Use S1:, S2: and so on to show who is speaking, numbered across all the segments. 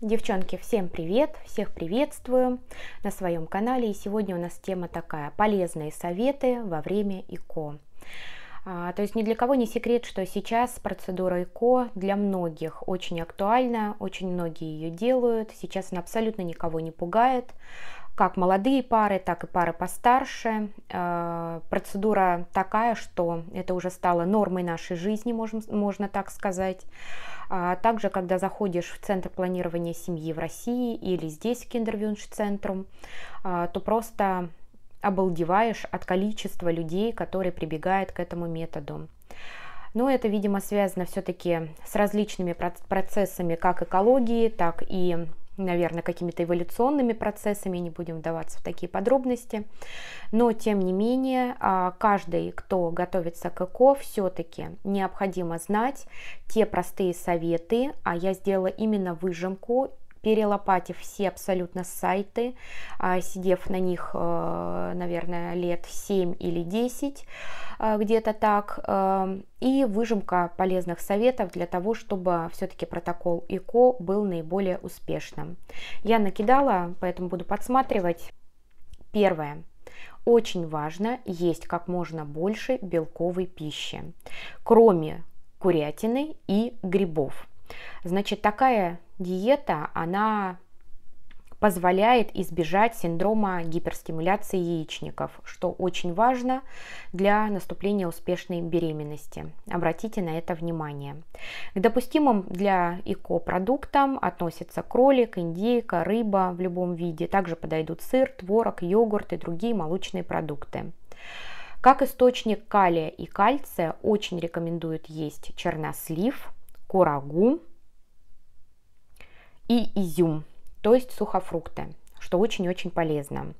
S1: Девчонки, всем привет, всех приветствую на своем канале. И сегодня у нас тема такая, полезные советы во время ИКО. А, то есть ни для кого не секрет, что сейчас процедура ИКО для многих очень актуальна, очень многие ее делают. Сейчас она абсолютно никого не пугает как молодые пары, так и пары постарше. А, процедура такая, что это уже стало нормой нашей жизни, можно, можно так сказать. А также, когда заходишь в Центр планирования семьи в России или здесь в Киндервюнш-центрум, а, то просто обалдеваешь от количества людей, которые прибегают к этому методу. Но это, видимо, связано все-таки с различными процессами как экологии, так и наверное, какими-то эволюционными процессами, не будем вдаваться в такие подробности. Но, тем не менее, а, каждый, кто готовится к ЭКО, все-таки необходимо знать те простые советы, а я сделала именно выжимку перелопатив все абсолютно сайты, а, сидев на них, э, наверное, лет 7 или 10, э, где-то так, э, и выжимка полезных советов для того, чтобы все-таки протокол ИКО был наиболее успешным. Я накидала, поэтому буду подсматривать. Первое. Очень важно есть как можно больше белковой пищи, кроме курятины и грибов. Значит, такая диета, она позволяет избежать синдрома гиперстимуляции яичников, что очень важно для наступления успешной беременности. Обратите на это внимание. К допустимым для ИКО продуктам относятся кролик, индейка, рыба в любом виде. Также подойдут сыр, творог, йогурт и другие молочные продукты. Как источник калия и кальция очень рекомендуют есть чернослив, курагу и изюм, то есть сухофрукты, что очень-очень полезно.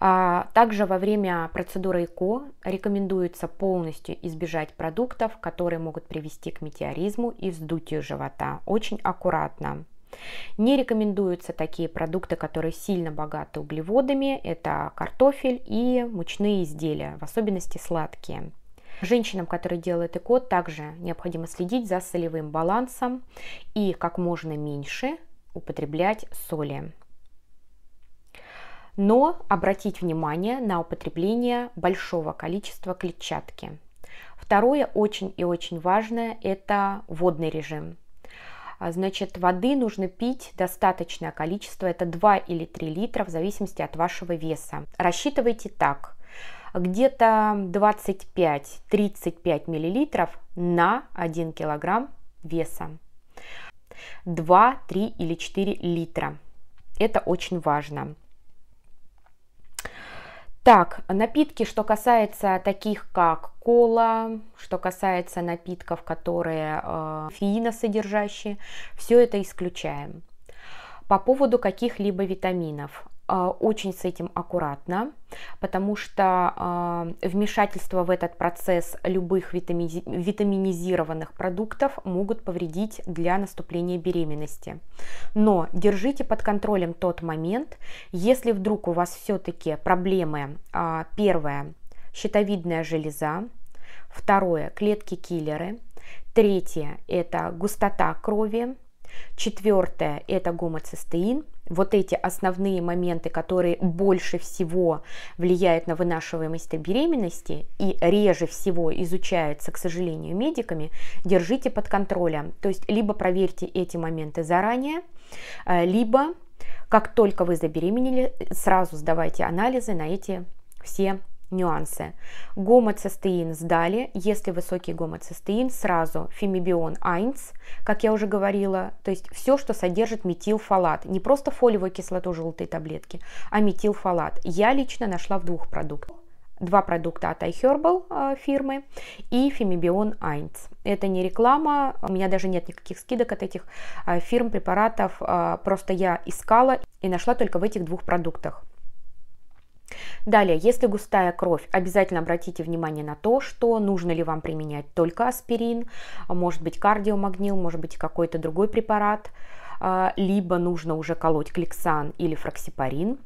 S1: А, также во время процедуры ЭКО рекомендуется полностью избежать продуктов, которые могут привести к метеоризму и вздутию живота. Очень аккуратно. Не рекомендуются такие продукты, которые сильно богаты углеводами. Это картофель и мучные изделия, в особенности сладкие. Женщинам, которые делают ЭКО, также необходимо следить за солевым балансом и как можно меньше употреблять соли. Но обратить внимание на употребление большого количества клетчатки. Второе очень и очень важное – это водный режим. А, значит, воды нужно пить достаточное количество, это 2 или 3 литра в зависимости от вашего веса. Рассчитывайте так где-то 25-35 миллилитров на 1 килограмм веса. 2, 3 или 4 литра. Это очень важно. Так, напитки, что касается таких как кола, что касается напитков, которые э, фииносодержащие, все это исключаем. По поводу каких-либо витаминов. А, очень с этим аккуратно, потому что а, вмешательство в этот процесс любых витаминизированных продуктов могут повредить для наступления беременности. Но держите под контролем тот момент, если вдруг у вас все-таки проблемы, а, первое, щитовидная железа, второе, клетки-киллеры, третье, это густота крови, четвертое, это гомоцистеин, вот эти основные моменты, которые больше всего влияют на вынашиваемость беременности и реже всего изучаются, к сожалению, медиками, держите под контролем. То есть либо проверьте эти моменты заранее, э, либо как только вы забеременели, сразу сдавайте анализы на эти все нюансы. Гомоцистеин сдали. Если высокий гомоцистеин, сразу фимибион айнс, как я уже говорила, то есть все, что содержит метилфолат. Не просто фолиевую кислоту желтые таблетки, а метилфолат. Я лично нашла в двух продуктах два продукта от iHerbal э, фирмы и Фимибион Айнц. Это не реклама, у меня даже нет никаких скидок от этих э, фирм, препаратов, э, просто я искала и нашла только в этих двух продуктах. Далее, если густая кровь, обязательно обратите внимание на то, что нужно ли вам применять только аспирин, может быть кардиомагнил, может быть какой-то другой препарат, а, либо нужно уже колоть кликсан или фроксипарин.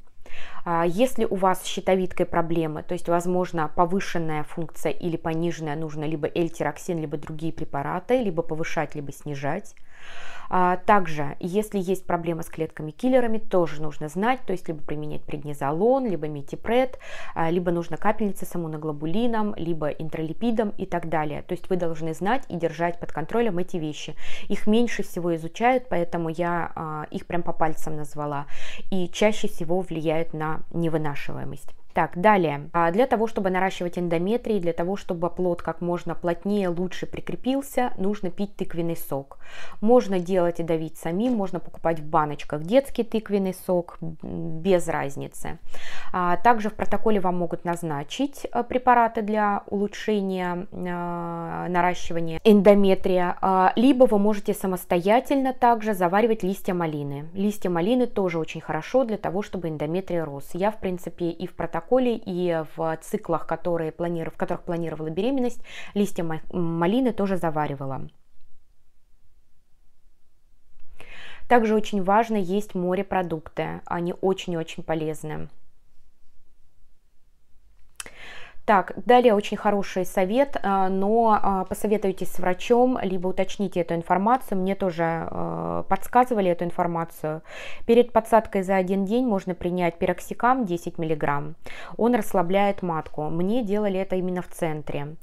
S1: А, если у вас с щитовидкой проблемы, то есть, возможно, повышенная функция или пониженная, нужно либо эльтироксин, либо другие препараты, либо повышать, либо снижать. А, также, если есть проблемы с клетками-киллерами, тоже нужно знать, то есть либо применять преднизолон, либо метипред, а, либо нужно капельницы с иммуноглобулином, либо интралипидом и так далее. То есть вы должны знать и держать под контролем эти вещи. Их меньше всего изучают, поэтому я а, их прям по пальцам назвала. И чаще всего влияют на невынашиваемость. Так, далее. А для того, чтобы наращивать эндометрий, для того, чтобы плод как можно плотнее, лучше прикрепился, нужно пить тыквенный сок. Можно делать и давить самим, можно покупать в баночках детский тыквенный сок, без разницы. А также в протоколе вам могут назначить э, препараты для улучшения э, наращивания эндометрия, а, либо вы можете самостоятельно также заваривать листья малины. Листья малины тоже очень хорошо для того, чтобы эндометрий рос. Я, в принципе, и в протоколе протоколе и в циклах, которые планиров, в которых планировала беременность, листья малины тоже заваривала. Также очень важно есть морепродукты, они очень-очень полезны. Так, далее очень хороший совет, а, но а, посоветуйтесь с врачом, либо уточните эту информацию. Мне тоже а, подсказывали эту информацию. Перед подсадкой за один день можно принять пироксикам 10 мг. Он расслабляет матку. Мне делали это именно в центре.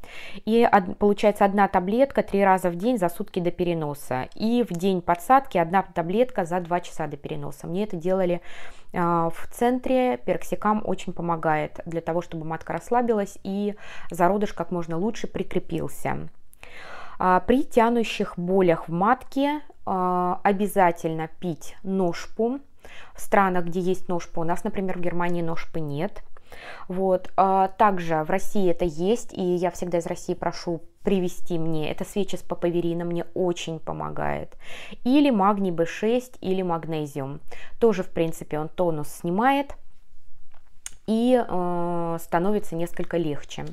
S1: И получается одна таблетка три раза в день за сутки до переноса. И в день подсадки одна таблетка за 2 часа до переноса. Мне это делали в центре пероксикам очень помогает для того, чтобы матка расслабилась и зародыш как можно лучше прикрепился. А, при тянущих болях в матке а, обязательно пить ножпу. В странах, где есть ножпа, у нас, например, в Германии ножпы нет. Вот. Также в России это есть, и я всегда из России прошу привести мне. Это свечи с папаверином мне очень помогает. Или магний B6, или магнезиум. Тоже, в принципе, он тонус снимает и э, становится несколько легче.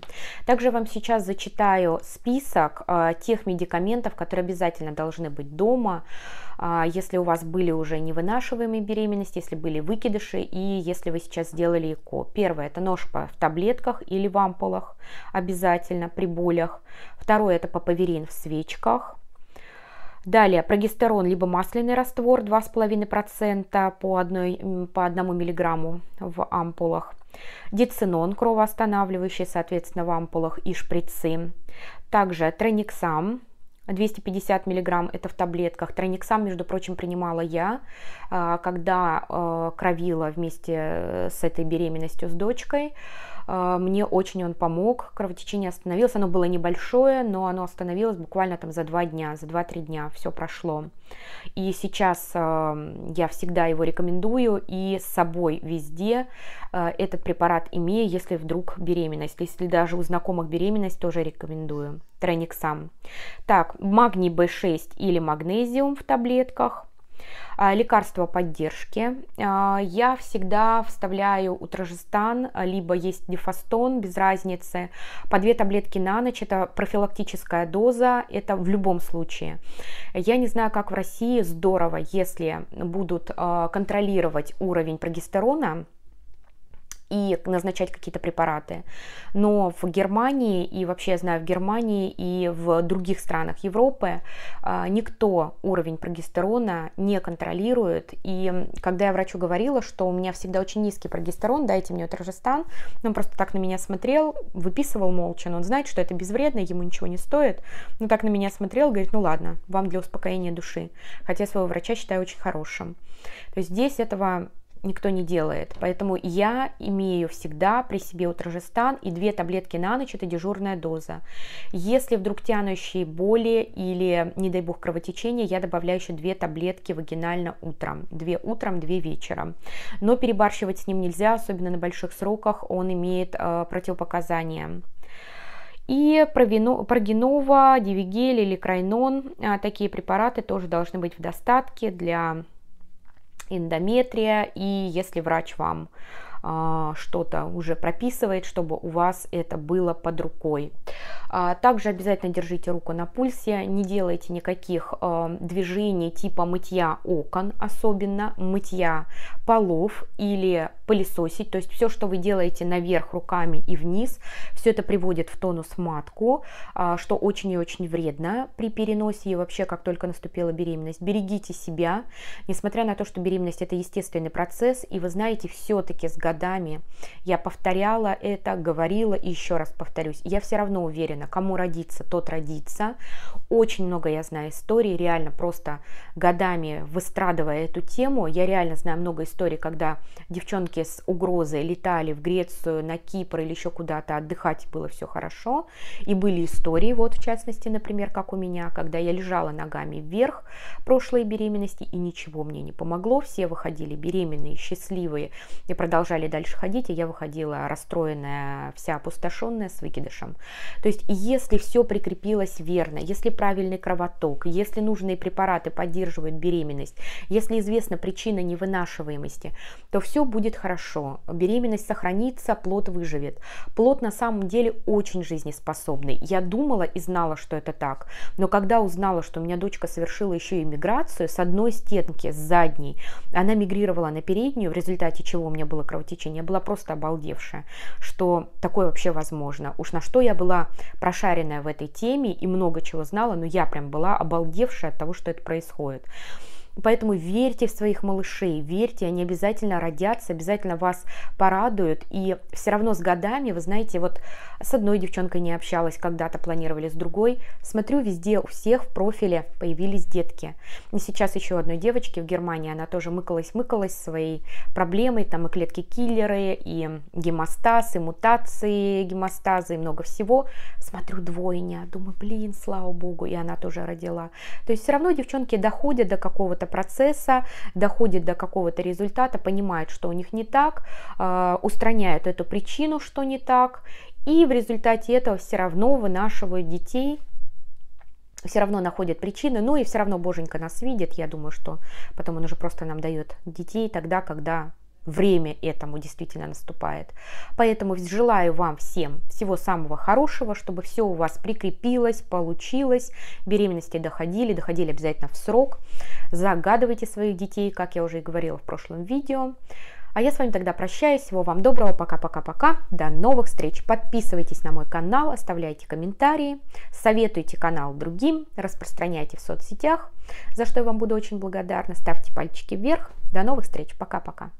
S1: Также вам сейчас зачитаю список э, тех медикаментов, которые обязательно должны быть дома, э, если у вас были уже невынашиваемые беременности, если были выкидыши и если вы сейчас сделали ЭКО. Первое это ножка в таблетках или в ампулах обязательно при болях. Второе это папаверин в свечках. Далее прогестерон либо масляный раствор 2,5% по, одной, по 1 миллиграмму в ампулах. Дицинон кровоостанавливающий, соответственно, в ампулах и шприцы. Также трениксам 250 миллиграмм это в таблетках. Трониксам, между прочим, принимала я, а, когда а, кровила вместе с этой беременностью с дочкой. А, мне очень он помог, кровотечение остановилось, оно было небольшое, но оно остановилось буквально там за два дня, за два-три дня все прошло. И сейчас я всегда его рекомендую и с собой везде этот препарат имею, если вдруг беременность, если даже у знакомых беременность, тоже рекомендую. Трениксам. Так, магний B6 или магнезиум в таблетках. А, лекарства поддержки. А, я всегда вставляю утрожестан, либо есть дефастон, без разницы. По две таблетки на ночь, это профилактическая доза, это в любом случае. Я не знаю, как в России, здорово, если будут а, контролировать уровень прогестерона, и назначать какие-то препараты. Но в Германии, и вообще я знаю в Германии и в других странах Европы а, никто уровень прогестерона не контролирует. И когда я врачу говорила, что у меня всегда очень низкий прогестерон, дайте мне трожестан, он просто так на меня смотрел, выписывал молча, но он знает, что это безвредно, ему ничего не стоит, но так на меня смотрел, говорит, ну ладно, вам для успокоения души. Хотя своего врача считаю очень хорошим. То есть здесь этого никто не делает. Поэтому я имею всегда при себе утрожестан и две таблетки на ночь, это дежурная доза. Если вдруг тянущие боли или, не дай бог, кровотечение, я добавляю еще две таблетки вагинально утром. Две утром, две вечером. Но перебарщивать с ним нельзя, особенно на больших сроках, он имеет э, противопоказания. И прогенова, дивигель или крайнон, э, такие препараты тоже должны быть в достатке для эндометрия, и если врач вам что-то уже прописывает, чтобы у вас это было под рукой. А, также обязательно держите руку на пульсе, не делайте никаких а, движений типа мытья окон, особенно мытья полов или пылесосить, то есть все, что вы делаете наверх руками и вниз, все это приводит в тонус матку, что очень и очень вредно при переносе и вообще как только наступила беременность. Берегите себя, несмотря на то, что беременность это естественный процесс, и вы знаете, все-таки с годами я повторяла это, говорила и еще раз повторюсь, я все равно уверена, кому родиться, тот родится. Очень много я знаю историй, реально просто годами выстрадывая эту тему, я реально знаю много историй, когда девчонки с угрозой летали в Грецию, на Кипр или еще куда-то отдыхать, было все хорошо. И были истории, вот в частности, например, как у меня, когда я лежала ногами вверх прошлой беременности и ничего мне не помогло, все выходили беременные, счастливые и продолжали дальше ходить, и я выходила расстроенная, вся опустошенная с выкидышем. То есть если все прикрепилось верно, если правильный кровоток, если нужные препараты поддерживают беременность, если известна причина невынашиваемости, то все будет хорошо. Беременность сохранится, плод выживет. Плод на самом деле очень жизнеспособный. Я думала и знала, что это так. Но когда узнала, что у меня дочка совершила еще и миграцию с одной стенки, с задней, она мигрировала на переднюю, в результате чего у меня было кровотечение, я была просто обалдевшая, что такое вообще возможно. Уж на что я была прошаренная в этой теме и много чего знала, но я прям была обалдевшая от того, что это происходит. Поэтому верьте в своих малышей, верьте, они обязательно родятся, обязательно вас порадуют. И все равно с годами, вы знаете, вот с одной девчонкой не общалась, когда-то планировали с другой. Смотрю, везде у всех в профиле появились детки. И сейчас еще одной девочки в Германии, она тоже мыкалась-мыкалась своей проблемой, там и клетки-киллеры, и гемостаз, и мутации гемостаза, и много всего. Смотрю, двойня, думаю, блин, слава богу, и она тоже родила. То есть все равно девчонки доходят до какого-то процесса, доходят до какого-то результата, понимают, что у них не так, а, устраняют эту причину, что не так, и в результате этого все равно вынашивают детей, все равно находят причины, ну и все равно Боженька нас видит, я думаю, что потом он уже просто нам дает детей тогда, когда время этому действительно наступает. Поэтому желаю вам всем всего самого хорошего, чтобы все у вас прикрепилось, получилось, беременности доходили, доходили обязательно в срок. Загадывайте своих детей, как я уже и говорила в прошлом видео. А я с вами тогда прощаюсь. Всего вам доброго. Пока-пока-пока. До новых встреч. Подписывайтесь на мой канал, оставляйте комментарии, советуйте канал другим, распространяйте в соцсетях, за что я вам буду очень благодарна. Ставьте пальчики вверх. До новых встреч. Пока-пока.